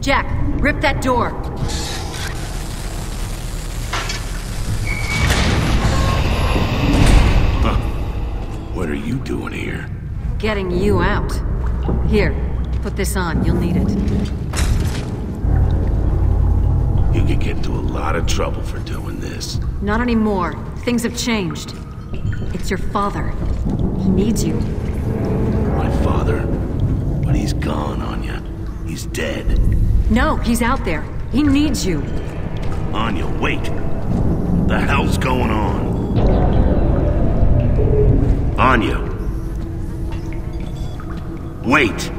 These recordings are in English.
Jack, rip that door. What are you doing here? Getting you out. Here, put this on. You'll need it. You could get into a lot of trouble for doing this. Not anymore. Things have changed. It's your father. He needs you. My father. But he's gone, Anya. He's dead. No, he's out there. He needs you. Anya, wait. The hell's going on? Anya. Wait.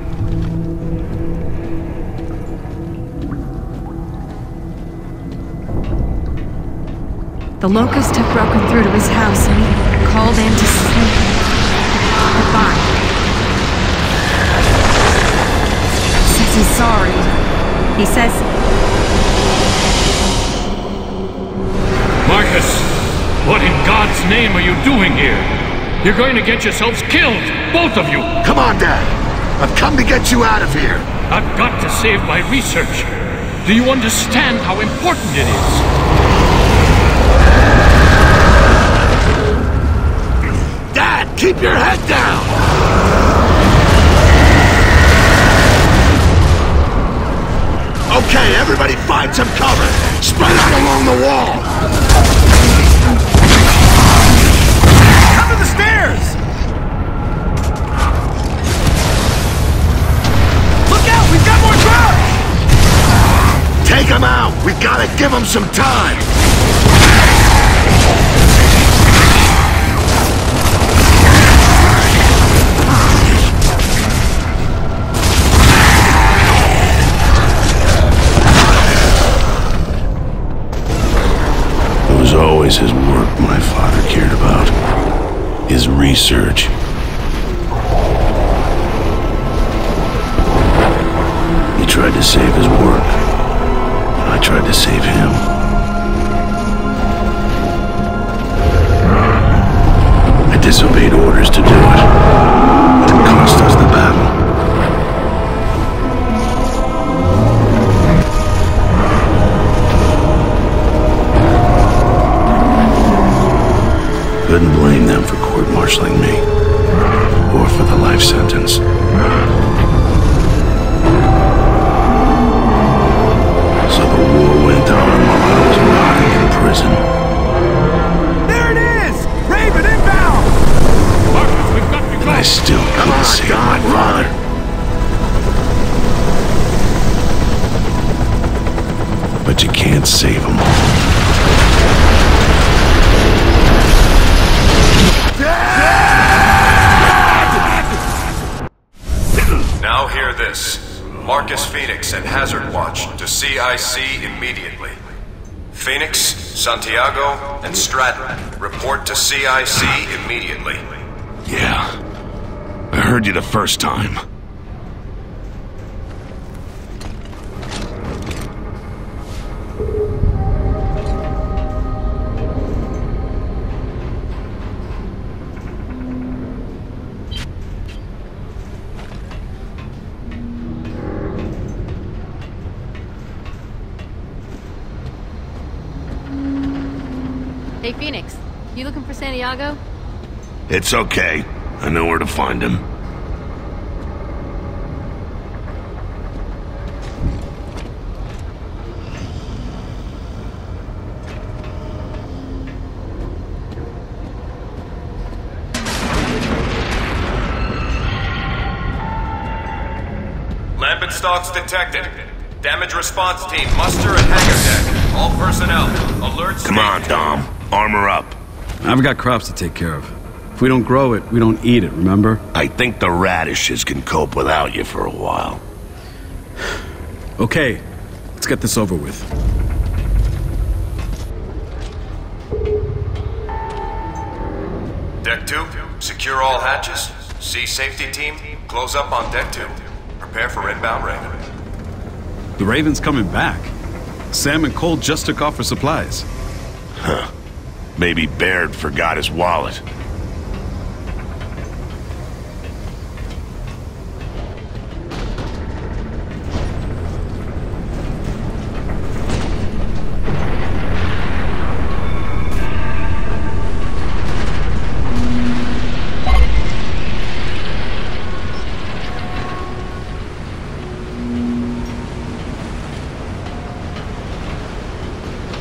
The Locust have broken through to his house and he called in to see him. Goodbye. Says he's sorry. He says Marcus, what in God's name are you doing here? You're going to get yourselves killed, both of you. Come on, Dad. I've come to get you out of here. I've got to save my research. Do you understand how important it is? Dad, keep your head down! Okay, everybody find some cover. Spread out along the wall. Take him out. We gotta give him some time. It was always his work my father cared about. His research. He tried to save his work. I tried to save him. I disobeyed orders to do it. It cost us the battle. Couldn't blame them for court-martialing me. Or for the life sentence. Prison. There it is! Raven inbound! Marcus, we've got to go. And I still couldn't on, save Don, my run. father. But you can't save them all. Now hear this. Marcus Phoenix and Hazard Watch to CIC immediately. Phoenix, Santiago, and Stratton, report to CIC immediately. Yeah. I heard you the first time. Looking for Santiago? It's okay. I know where to find him. Lambent stalks detected. Damage response team, muster at hangar deck. All personnel, alert Come on, Dom. Armor up. I've got crops to take care of. If we don't grow it, we don't eat it, remember? I think the radishes can cope without you for a while. Okay, let's get this over with. Deck 2, secure all hatches. Sea safety team, close up on deck 2. Prepare for inbound Raven. The Raven's coming back. Sam and Cole just took off for supplies. Maybe Baird forgot his wallet.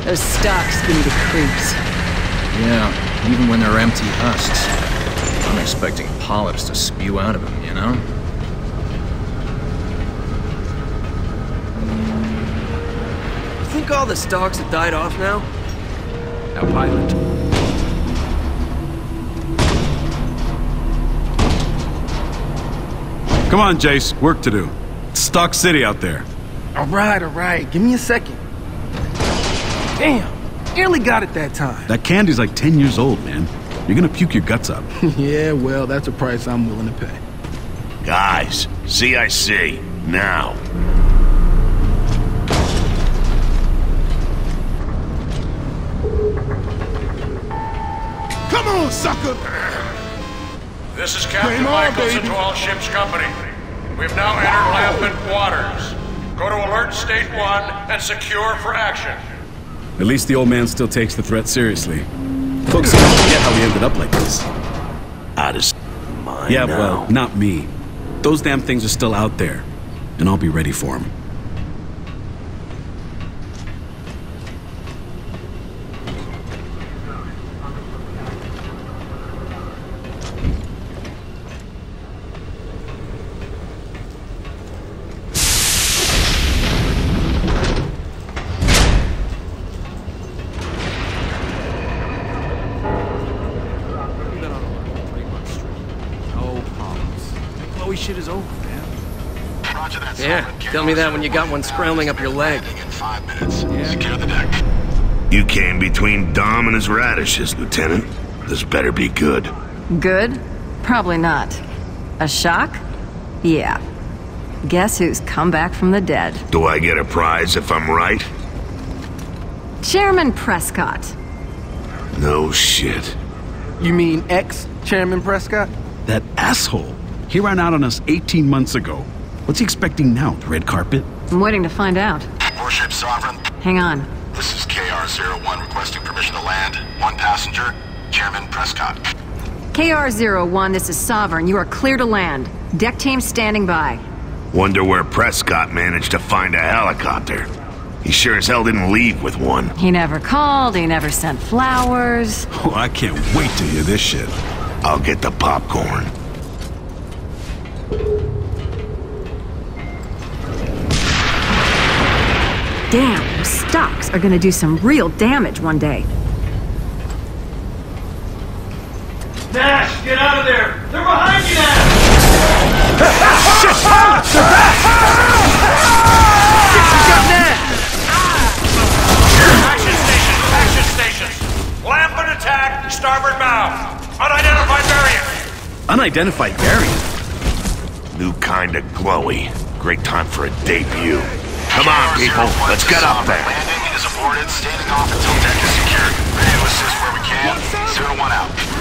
Those stalks give me the creeps. Yeah, even when they're empty husks. I'm expecting polyps to spew out of them, you know? You think all the stalks have died off now? Now, pilot. Come on, Jace. Work to do. It's Stalk City out there. All right, all right. Give me a second. Damn. Nearly got it that time. That candy's like 10 years old, man. You're gonna puke your guts up. yeah, well, that's a price I'm willing to pay. Guys, CIC, now. Come on, sucker! This is Captain Game on, Michaelson baby. to all ship's company. We've now entered Lambent waters. Go to Alert State 1 and secure for action. At least the old man still takes the threat seriously. Folks forget how we ended up like this. Out of mind Yeah, now. well, not me. Those damn things are still out there, and I'll be ready for them. Tell me that when you got one scrambling up your leg. In five minutes. Secure the deck. You came between Dom and his radishes, Lieutenant. This better be good. Good? Probably not. A shock? Yeah. Guess who's come back from the dead? Do I get a prize if I'm right? Chairman Prescott. No shit. You mean ex-Chairman Prescott? That asshole. He ran out on us 18 months ago. What's he expecting now? The red carpet? I'm waiting to find out. Warship Sovereign, Hang on. this is KR-01 requesting permission to land. One passenger, Chairman Prescott. KR-01, this is Sovereign. You are clear to land. Deck team standing by. Wonder where Prescott managed to find a helicopter. He sure as hell didn't leave with one. He never called, he never sent flowers. Oh, I can't wait to hear this shit. I'll get the popcorn. Damn, stalks are gonna do some real damage one day. Nash, get out of there! They're behind you, Nash! Action stations! Action stations! Lambent attack, starboard bow. Unidentified variant. Unidentified variant? New kind of glowy. Great time for a debut. Come on, people. Let's get up there. Landing is aborted, standing off until deck is secured. Ready to assist where we can. Zero one out.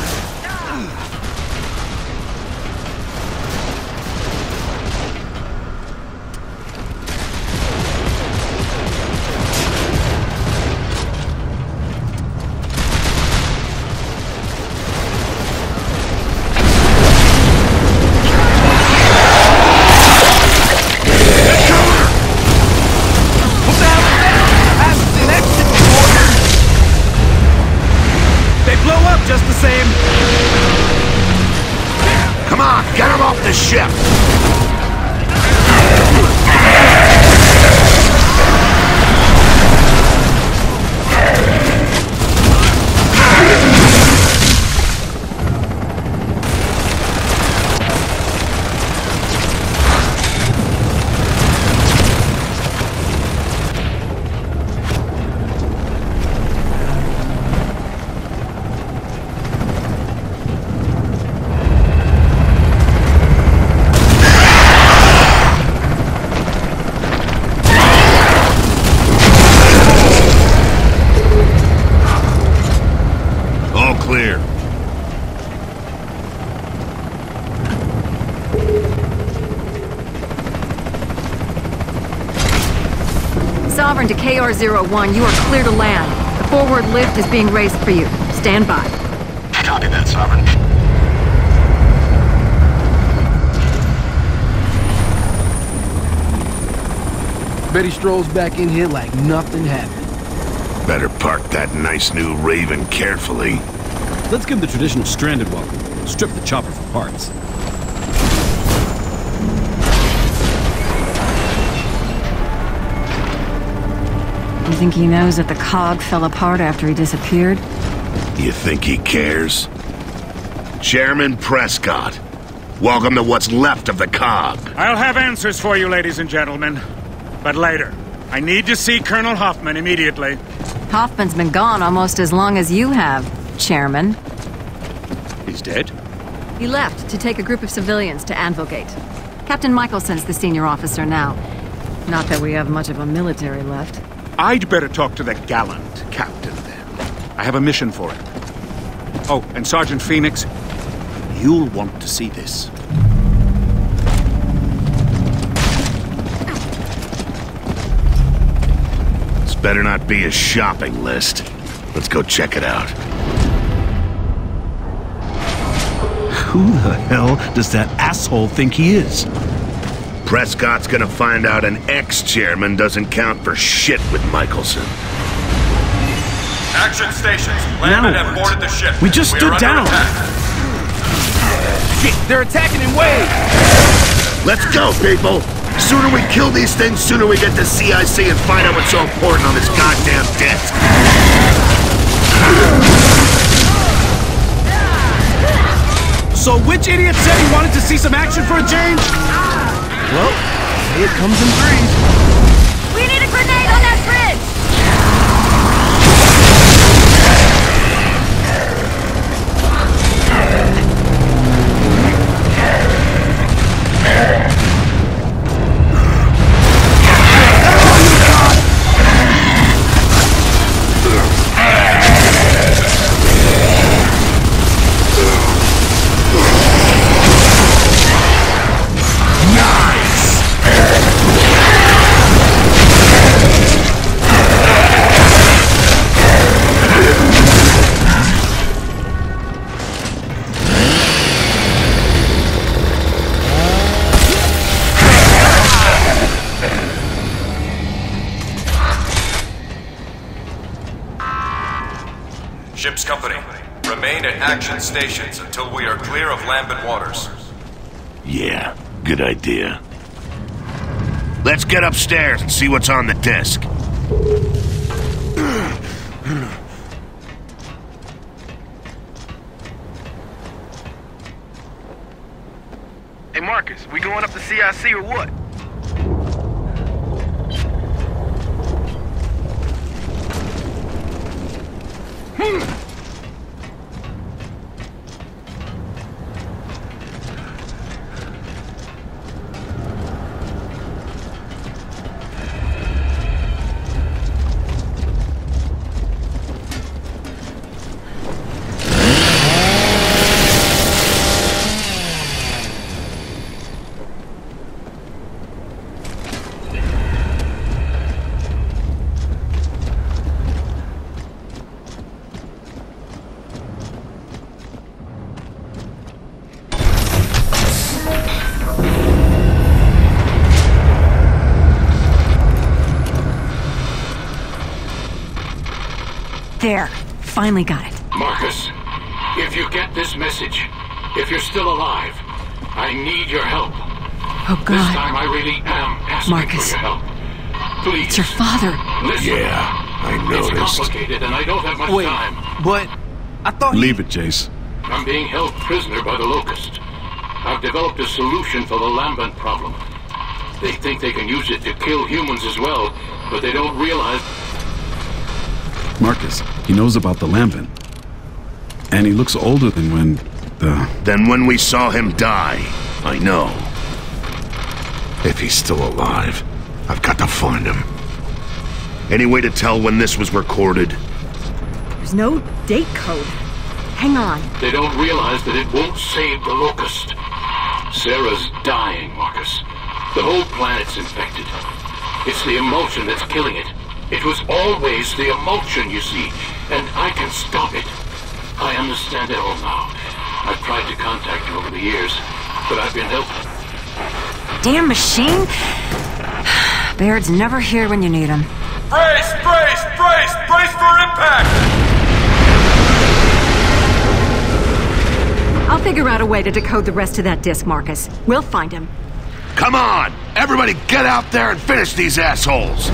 Sovereign to KR-01. You are clear to land. The forward lift is being raised for you. Stand by. Copy that, Sovereign. Betty strolls back in here like nothing happened. Better park that nice new Raven carefully. Let's give the traditional stranded welcome. Strip the chopper for parts. Think he knows that the cog fell apart after he disappeared? You think he cares? Chairman Prescott, welcome to what's left of the cog. I'll have answers for you, ladies and gentlemen. But later. I need to see Colonel Hoffman immediately. Hoffman's been gone almost as long as you have, Chairman. He's dead? He left to take a group of civilians to Anvilgate. Captain Michaelson's the senior officer now. Not that we have much of a military left. I'd better talk to the gallant captain then. I have a mission for him. Oh, and Sergeant Phoenix, you'll want to see this. This better not be a shopping list. Let's go check it out. Who the hell does that asshole think he is? Prescott's gonna find out an ex-chairman doesn't count for shit with Michaelson. Action stations. Landman Now have boarded the ship. We just We stood down. attack. Shit, they're attacking in waves! Let's go, people! Sooner we kill these things, sooner we get to CIC and find out what's so important on this goddamn desk. So which idiot said he wanted to see some action for a change? Well, it comes in threes. Stations until we are clear of lambent waters. Yeah, good idea. Let's get upstairs and see what's on the desk. Hey, Marcus, we going up to CIC or what? Finally got it. Marcus, if you get this message, if you're still alive, I need your help. Oh, This God. time I really am asking Marcus. for your help. Please. It's your father. Listen. Yeah, I noticed. It's complicated and I don't have much Wait, time. but I thought he- Leave it, Jace. I'm being held prisoner by the Locust. I've developed a solution for the Lambent problem. They think they can use it to kill humans as well, but they don't realize Marcus, he knows about the Lambent. And he looks older than when the... Then when we saw him die, I know. If he's still alive, I've got to find him. Any way to tell when this was recorded? There's no date code. Hang on. they don't realize that it won't save the Locust. Sera's dying, Marcus. The whole planet's infected. It's the emulsion that's killing it. It was always the emulsion, you see, and I can stop it. I understand it all now. I've tried to contact you over the years, but I've been helped. Damn machine! Baird's never here when you need him. Brace! Brace! Brace! Brace for impact! I'll figure out a way to decode the rest of that disc, Marcus. We'll find him. Come on! Everybody get out there and finish these assholes!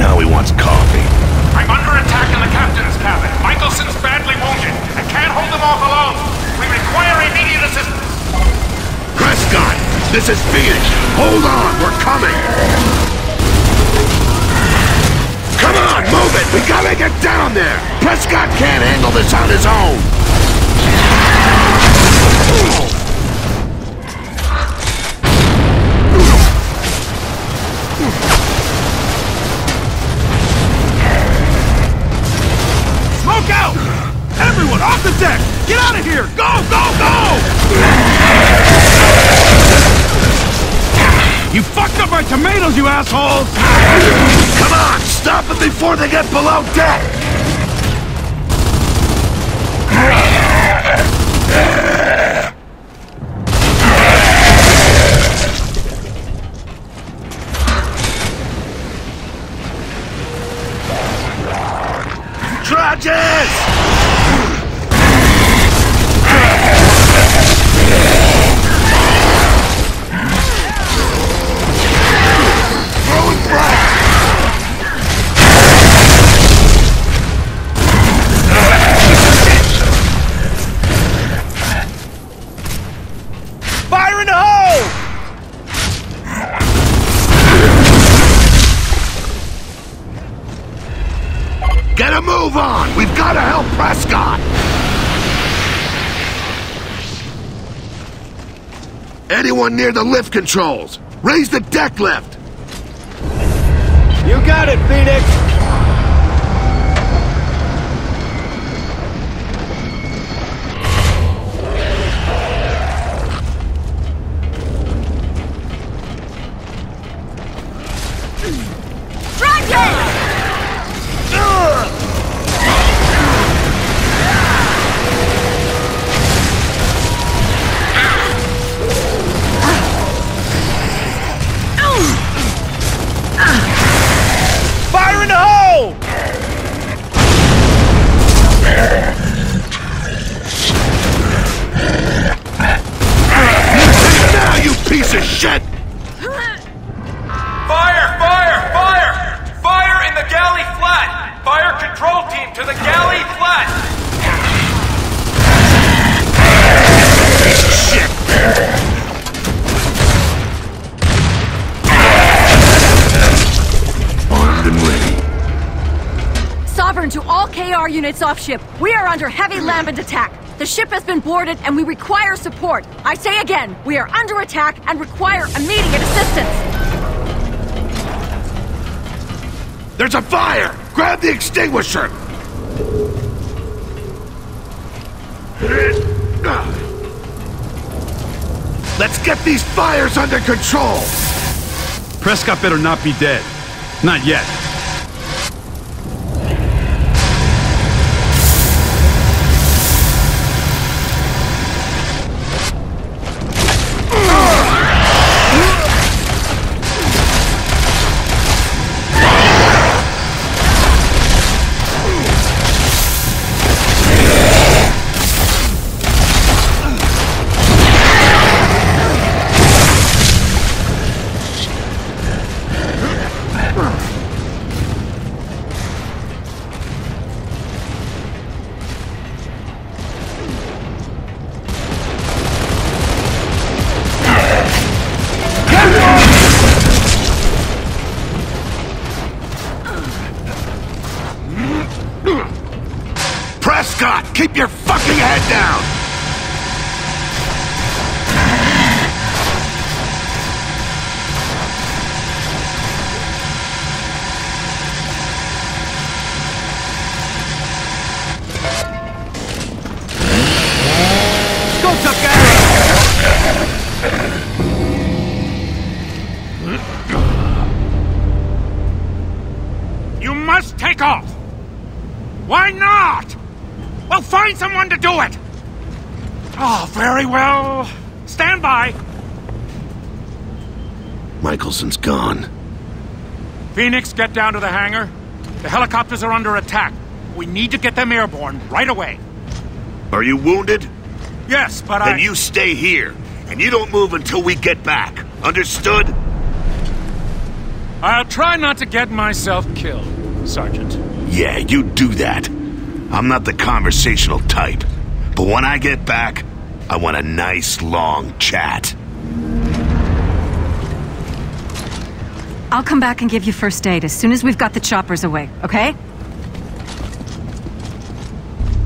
Now he wants coffee. I'm under attack in the captain's cabin. Michaelson's badly wounded. I can't hold them off alone. We require immediate assistance. Prescott, this is Phoenix. Hold on, we're coming. Come on, move it! We gotta get down there! Prescott can't handle this on his own! Get out of here! Go, go, go! You fucked up my tomatoes, you assholes! Come on, stop it before they get below deck! Trages! Get a move on! We've gotta help Prescott! Anyone near the lift controls? Raise the deck lift! You got it, Phoenix! Ready. To all KR units off ship. We are under heavy lambent attack. The ship has been boarded and we require support. I say again, we are under attack and require immediate assistance. There's a fire! Grab the extinguisher! Let's get these fires under control! Prescott better not be dead. Not yet. Keep your fucking head down! Very well. Stand by. Michaelson's gone. Phoenix, get down to the hangar. The helicopters are under attack. We need to get them airborne right away. Are you wounded? Yes, but then I... Then you stay here, and you don't move until we get back. Understood? I'll try not to get myself killed, Sergeant. Yeah, you do that. I'm not the conversational type. But when I get back, I want a nice long chat. I'll come back and give you first aid as soon as we've got the choppers away, okay?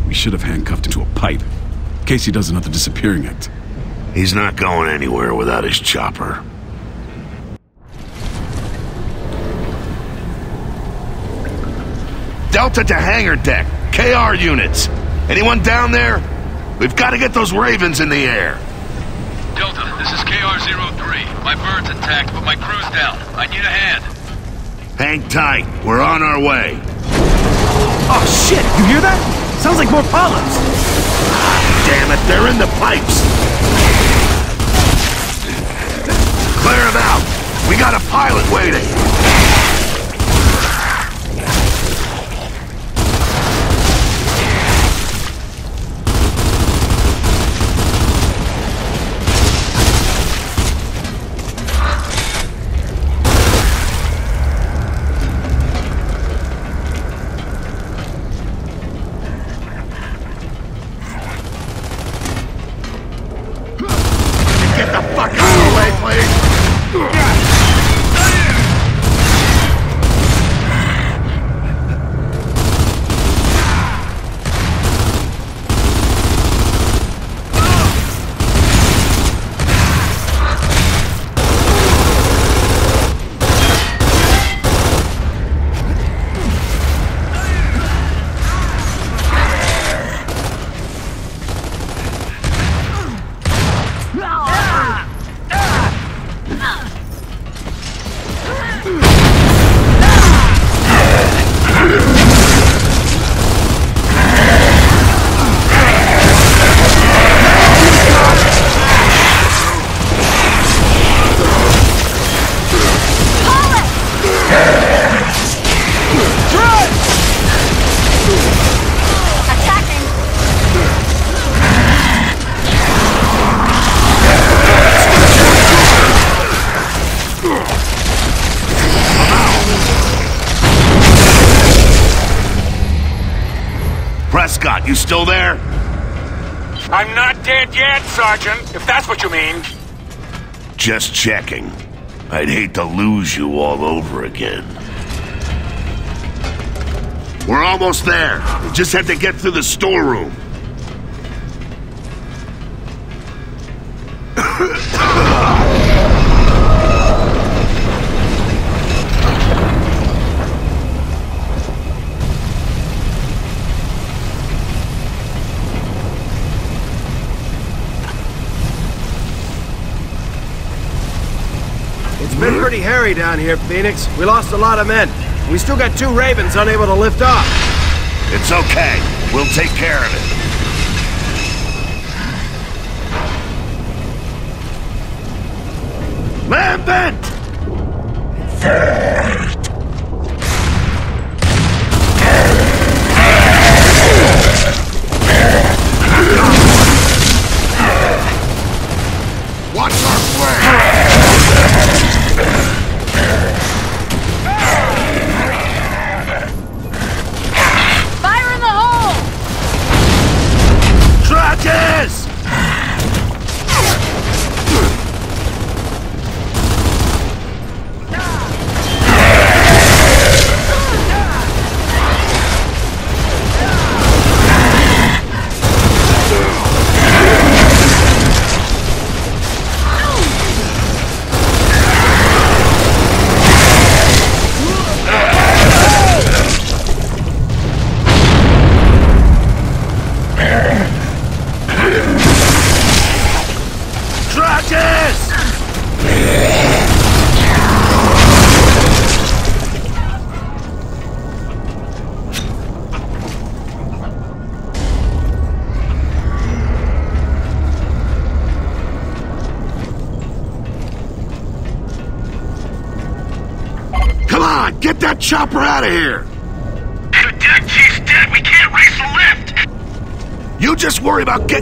We should have handcuffed him to a pipe. In case he does another disappearing act. He's not going anywhere without his chopper. Delta to hangar deck. KR units. Anyone down there? We've got to get those Ravens in the air. Delta, this is KR-03. My bird's intact, but my crew's down. I need a hand. Hang tight. We're on our way. Oh, shit! You hear that? Sounds like more polyps. Damn it, they're in the pipes. Clear them out. We got a pilot waiting. Sergeant, if that's what you mean. Just checking. I'd hate to lose you all over again. We're almost there. We just have to get through the storeroom. Pretty hairy down here, Phoenix. We lost a lot of men. We still got two Ravens unable to lift off. It's okay. We'll take care of it. Lambent!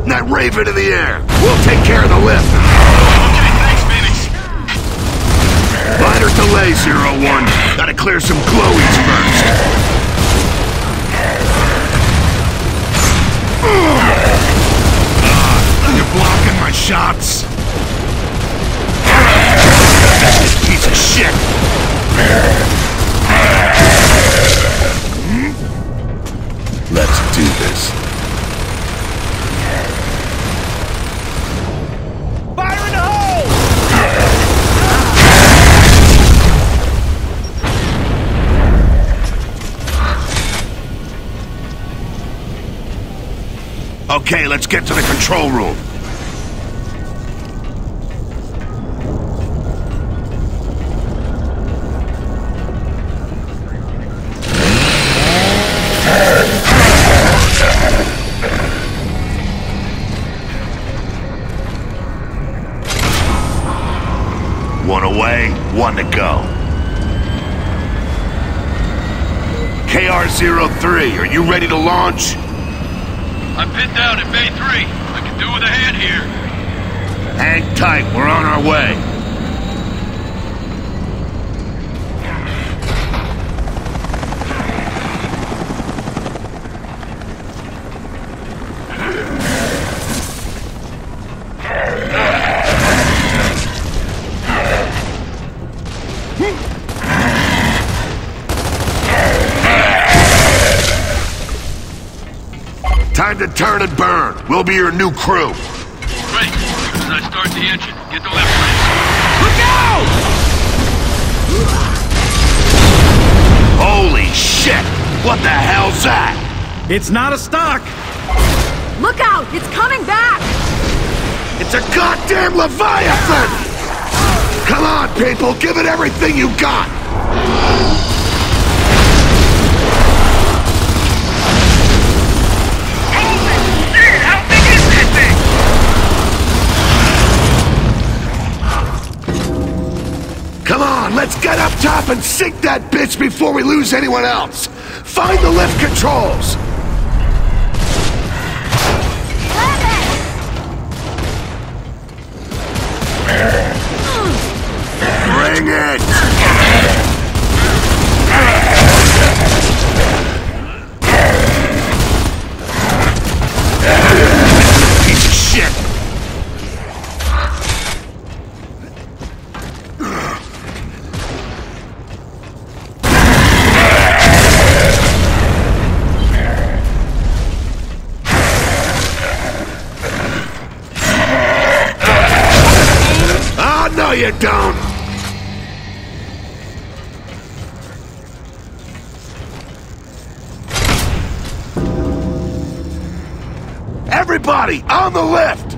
Getting that Raven in the air. We'll take care of the lift. Okay, thanks, Phoenix. Minor delay, Zero One. Gotta clear some glowies first. Ah, you're blocking my shots. Okay, let's get to the control room. One away, one to go. KR-03, are you ready to launch? I'm down in Bay 3. I can do with a hand here. Hang tight, we're on our way. Time to turn and burn. We'll be your new crew. Ready. As I start the engine, get the left brake. Look out! Holy shit! What the hell's that? It's not a stalk. Look out! It's coming back! It's a goddamn Leviathan! Come on, people, give it everything you got! Get up top and sink that bitch before we lose anyone else! Find the lift controls! Oh, down! Everybody, on the lift!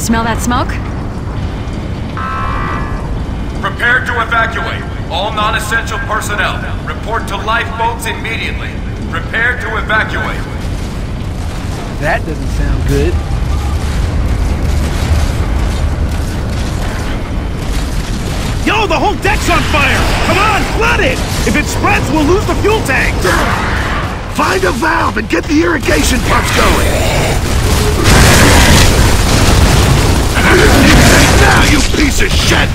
Smell that smoke? Prepare to evacuate. All non-essential personnel, report to lifeboats immediately. Prepare to evacuate. That doesn't sound good. Yo, the whole deck's on fire! Come on, flood it! If it spreads, we'll lose the fuel tank! Find a valve and get the irrigation pumps going! Now, you piece of shit!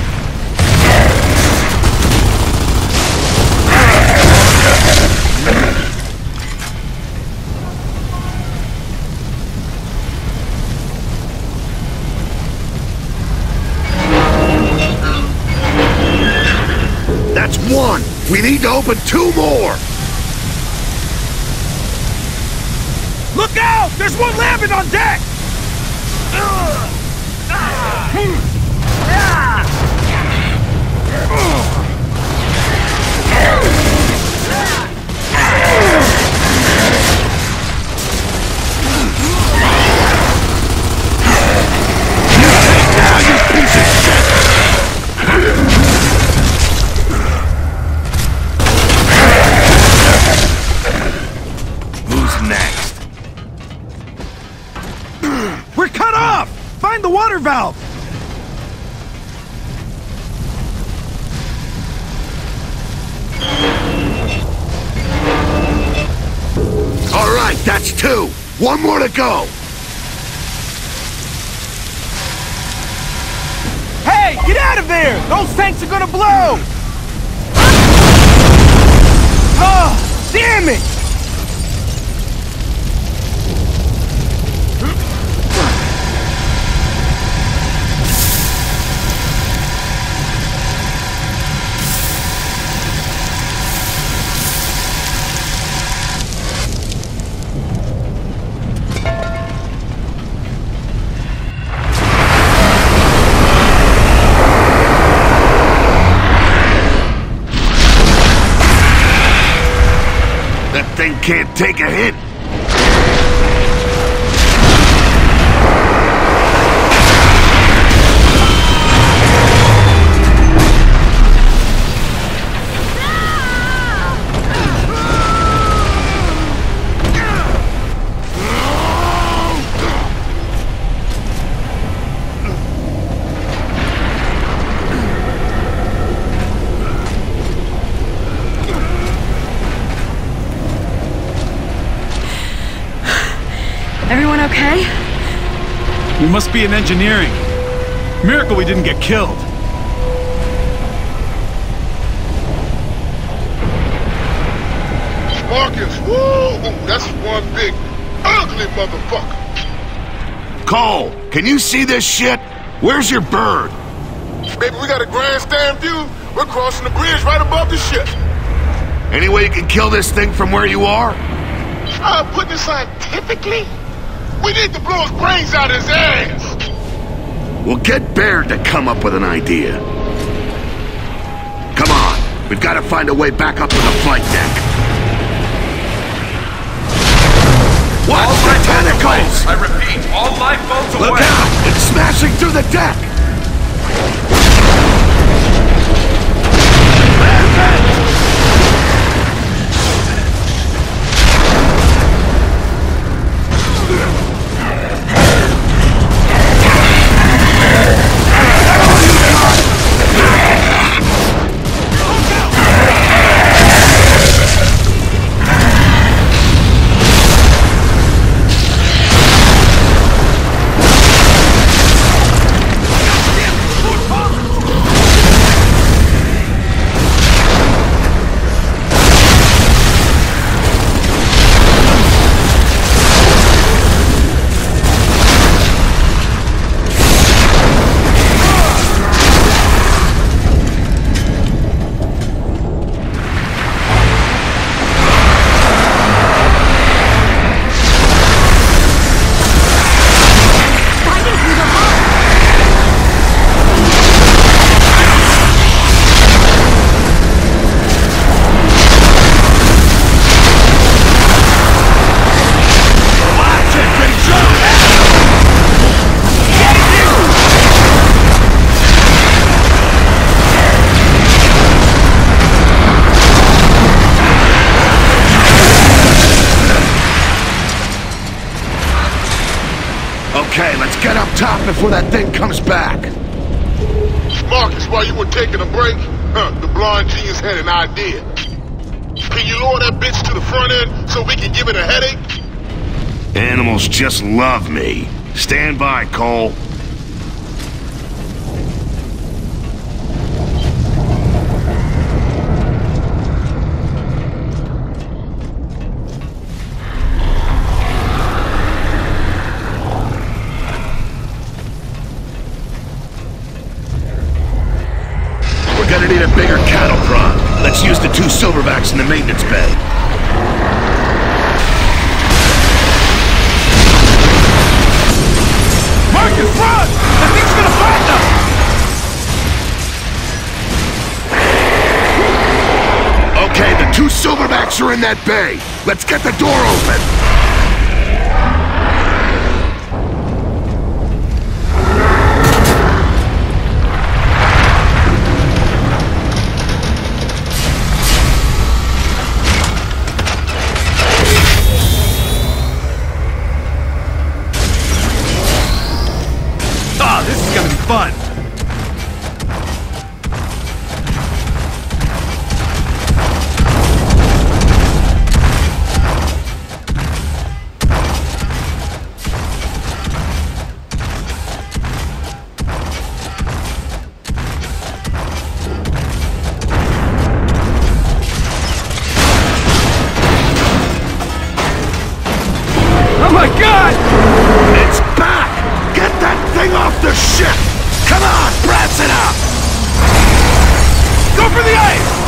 We need to open two more! Look out! There's one lambent on deck! Now, water valve! All right, that's two. One more to go. Hey, get out of there! Those tanks are gonna blow! Oh, damn it! Can't take a hit. Be in engineering. Miracle we didn't get killed. Marcus, woo! That's one big, ugly motherfucker. Cole, can you see this shit? Where's your bird? Baby, we got a grandstand view. We're crossing the bridge right above the ship. Any way you can kill this thing from where you are? Uh, putting it scientifically, we need to blow his brains out of his ass. We'll get Baird to come up with an idea. Come on, we've got to find a way back up to the flight deck. Watch All the tentacles! I repeat, all lifeboats Look away. out! It's smashing through the deck! That thing comes back. Marcus, while you were taking a break, huh, the blonde genius had an idea. Can you lower that bitch to the front end so we can give it a headache? Animals just love me. Stand by, Cole. Two in the maintenance bay. Marcus, run! The thing's gonna find us! Okay, the two silverbacks are in that bay. Let's get the door open. Come on, Branson up! Go for the ice!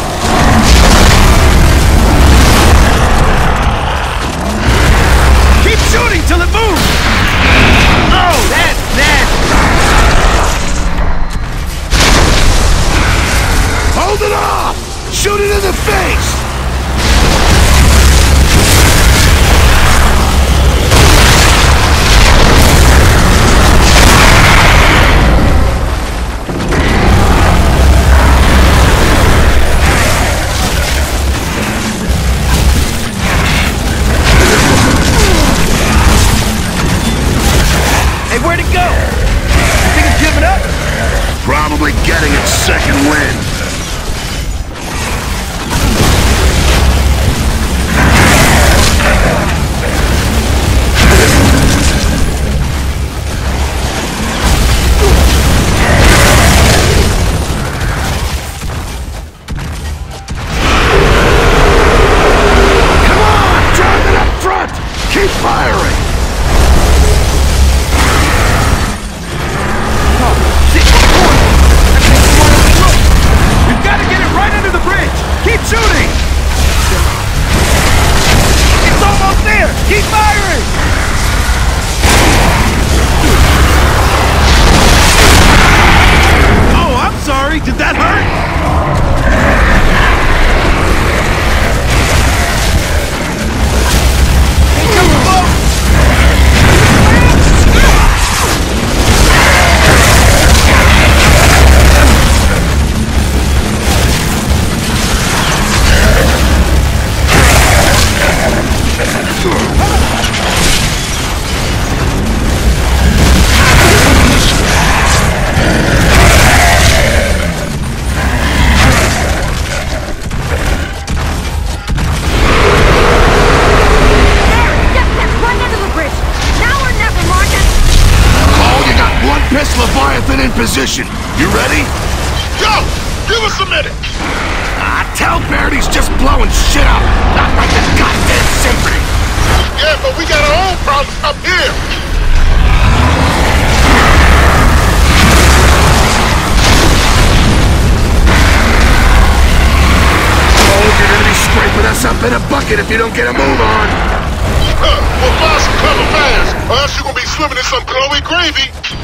from up here! Oh, scraping us up in a bucket if you don't get a move on. Huh, well, boss, some cover fast, or else you're gonna be swimming in some glowy gravy.